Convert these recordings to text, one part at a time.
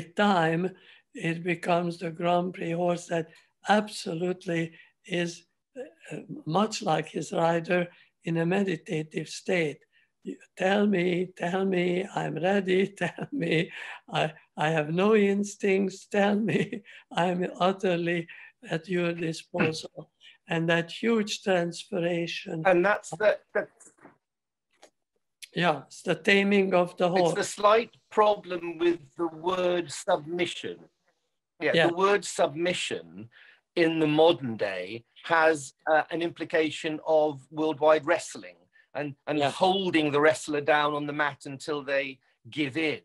with time, it becomes the Grand Prix horse that absolutely is uh, much like his rider in a meditative state. Tell me, tell me, I'm ready, tell me, I, I have no instincts, tell me, I'm utterly at your disposal. and that huge transformation. And that's the, that's yeah, it's the taming of the horse. It's the slight problem with the word submission. Yeah, yeah. the word submission in the modern day has uh, an implication of worldwide wrestling and, and yeah. holding the wrestler down on the mat until they give in.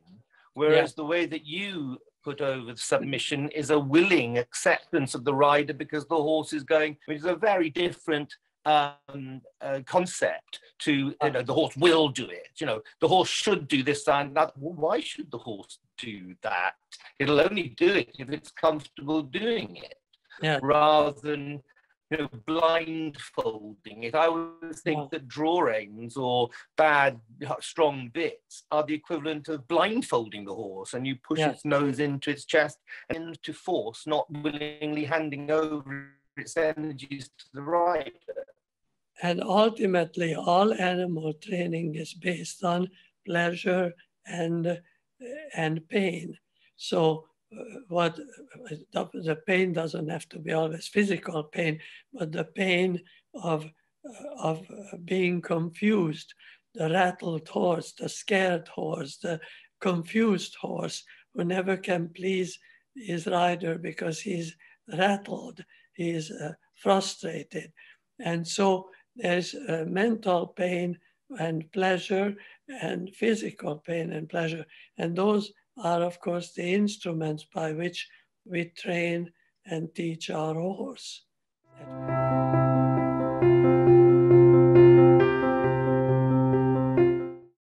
Whereas yeah. the way that you put over submission is a willing acceptance of the rider because the horse is going, which is a very different um, uh, concept to you know the horse will do it you know the horse should do this and that well, why should the horse do that it'll only do it if it's comfortable doing it yeah. rather than you know, blindfolding it. I always think yeah. that draw reins or bad, strong bits are the equivalent of blindfolding the horse, and you push yeah. its nose into its chest and to force, not willingly handing over its energies to the rider. And ultimately, all animal training is based on pleasure and and pain. So uh, what uh, uh, the pain doesn't have to be always physical pain, but the pain of, of being confused, the rattled horse, the scared horse, the confused horse who never can please his rider because he's rattled, he's uh, frustrated. And so there's uh, mental pain and pleasure and physical pain and pleasure. And those are, of course, the instruments by which we train and teach our horse.